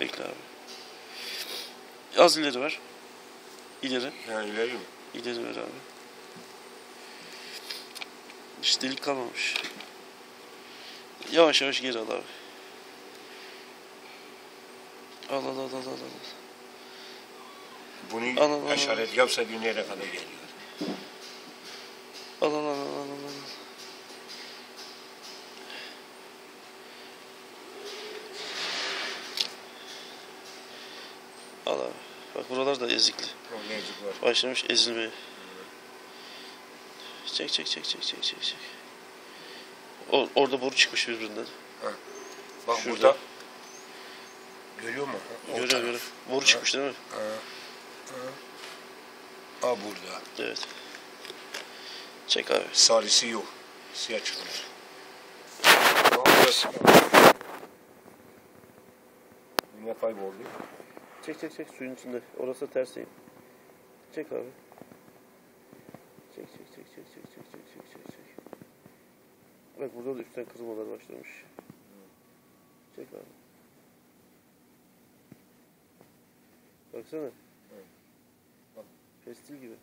Bekle abi. Az ileri ver. İleri. Ha ileri mi? İleri ver abi. Hiç delik kalmamış. Yavaş yavaş geri al abi. Al al al al al. al. Bunu Al, al, al, işaret yapsa nereye kadar geliyor. Al al al al al al. Al abi. Bak buralar da ezikli. Başlamış ezilmeye. Çek çek çek çek çek çek çek. O, orada boru çıkmış birbirinden. Bak Şurada. burada. Görüyor Göre taraf. göre. Boru çıkmış değil mi? Ha. Ha. Ha burada. Evet. Çek abi. Sarısı yok. Siyah çıkmış. Yine kayboldu. Çek çek çek suyun içinde. Orası ters. Çek abi. Çek çek çek çek çek çek çek çek çek çek. Bak burada da üstten kırılmalar başlamış. Çek abi. Baksana. Bak. Pestil gibi.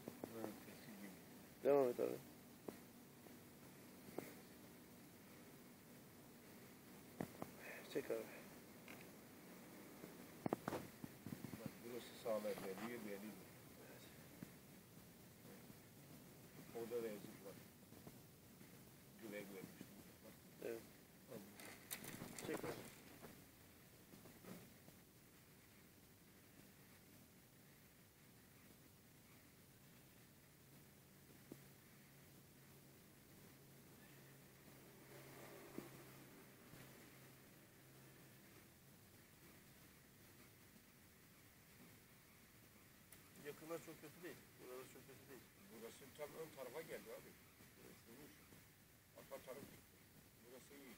Devam et abi. Çek abi. Sağlar veriyor, Yakınlar çok kötü değil. Buralar çok kötü değil. Burası tam ön tarafa geldi abi. Burası Arka taraf. Burası iyi.